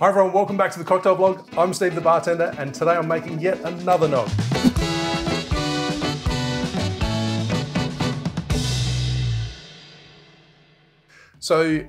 Hi everyone, welcome back to the Cocktail Blog. I'm Steve the bartender and today I'm making yet another nog. So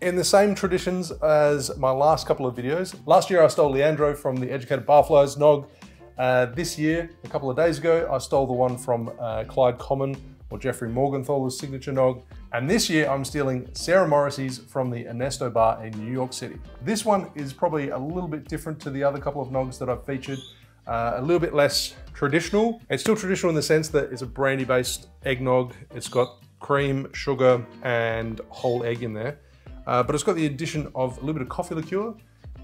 in the same traditions as my last couple of videos, last year I stole Leandro from the Educated Barfly's nog. Uh, this year, a couple of days ago, I stole the one from uh, Clyde Common or Jeffrey Morgenthaler's signature nog. And this year I'm stealing Sarah Morrissey's from the Ernesto Bar in New York City. This one is probably a little bit different to the other couple of nogs that I've featured. Uh, a little bit less traditional. It's still traditional in the sense that it's a brandy based eggnog. It's got cream, sugar, and whole egg in there. Uh, but it's got the addition of a little bit of coffee liqueur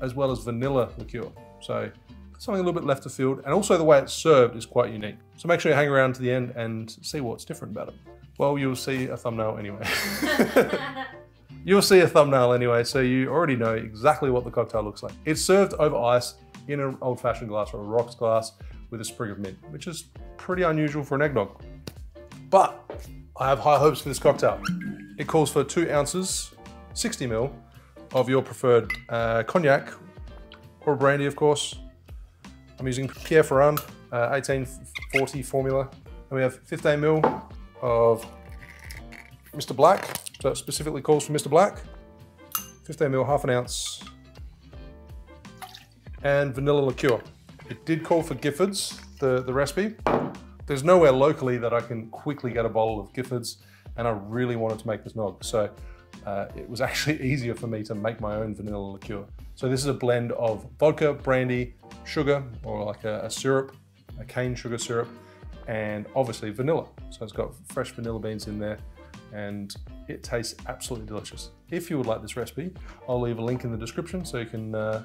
as well as vanilla liqueur. So something a little bit left of field. And also the way it's served is quite unique. So make sure you hang around to the end and see what's different about it. Well, you'll see a thumbnail anyway. you'll see a thumbnail anyway, so you already know exactly what the cocktail looks like. It's served over ice in an old fashioned glass or a rocks glass with a sprig of mint, which is pretty unusual for an eggnog. But I have high hopes for this cocktail. It calls for two ounces 60 ml of your preferred uh, cognac or brandy, of course. I'm using Pierre Ferrand uh, 1840 formula. And we have 15 ml of Mr. Black. So it specifically calls for Mr. Black. 15 ml, half an ounce. And vanilla liqueur. It did call for Giffards, the, the recipe. There's nowhere locally that I can quickly get a bottle of Giffards and I really wanted to make this nog. So uh, it was actually easier for me to make my own vanilla liqueur. So this is a blend of vodka, brandy, sugar, or like a, a syrup, a cane sugar syrup, and obviously vanilla. So it's got fresh vanilla beans in there and it tastes absolutely delicious. If you would like this recipe, I'll leave a link in the description so you can, uh,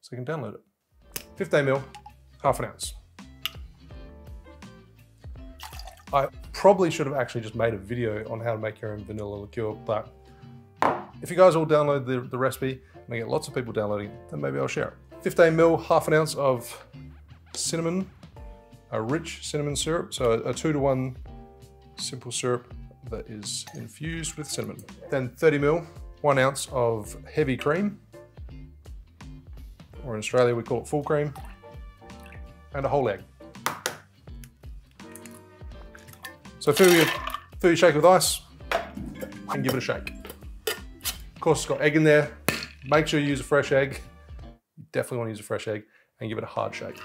so you can download it. 15 mil, half an ounce. I probably should have actually just made a video on how to make your own vanilla liqueur, but if you guys all download the, the recipe and I get lots of people downloading it, then maybe I'll share it. 15 mil, half an ounce of cinnamon, a rich cinnamon syrup, so a two to one simple syrup that is infused with cinnamon. Then 30 mil, one ounce of heavy cream, or in Australia we call it full cream, and a whole egg. So fill your, fill your shake with ice and give it a shake. Of course, it's got egg in there. Make sure you use a fresh egg. You definitely want to use a fresh egg and give it a hard shake.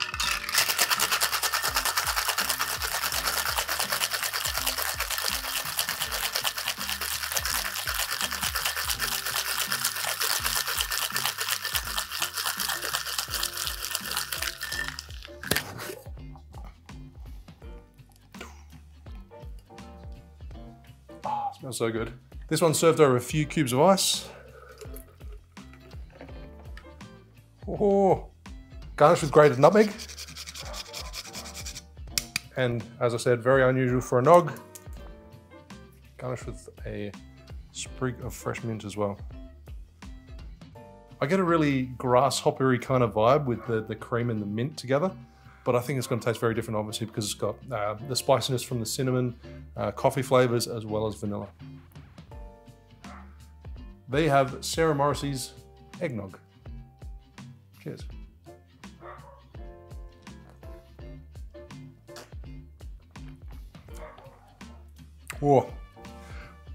Ah, smells so good. This one's served over a few cubes of ice. Oh, garnished with grated nutmeg. And as I said, very unusual for a nog. Garnished with a sprig of fresh mint as well. I get a really grasshoppery kind of vibe with the, the cream and the mint together but I think it's going to taste very different, obviously, because it's got uh, the spiciness from the cinnamon, uh, coffee flavors, as well as vanilla. They have Sarah Morrissey's eggnog. Cheers. Whoa,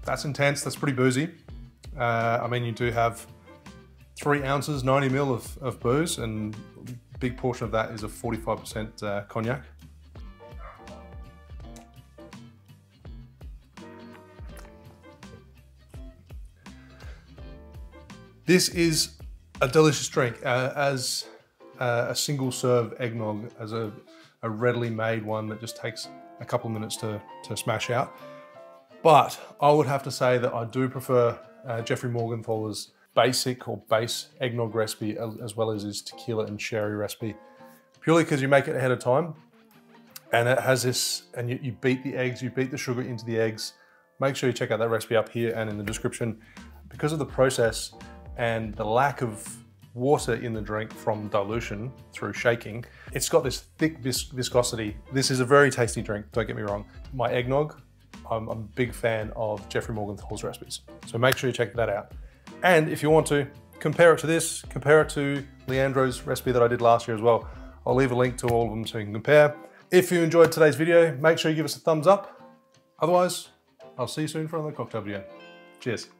that's intense. That's pretty boozy. Uh, I mean, you do have three ounces, 90 mil of, of booze, and big portion of that is a 45% uh, cognac. This is a delicious drink uh, as uh, a single serve eggnog, as a, a, readily made one that just takes a couple of minutes to, to smash out. But I would have to say that I do prefer uh, Jeffrey Morgenthaler's basic or base eggnog recipe as well as his tequila and sherry recipe, purely because you make it ahead of time. And it has this, and you, you beat the eggs, you beat the sugar into the eggs. Make sure you check out that recipe up here and in the description. Because of the process and the lack of water in the drink from dilution through shaking, it's got this thick vis viscosity. This is a very tasty drink, don't get me wrong. My eggnog, I'm, I'm a big fan of Jeffrey Morgenthaler's recipes. So make sure you check that out. And if you want to, compare it to this, compare it to Leandro's recipe that I did last year as well. I'll leave a link to all of them so you can compare. If you enjoyed today's video, make sure you give us a thumbs up. Otherwise, I'll see you soon for another cocktail video. Cheers.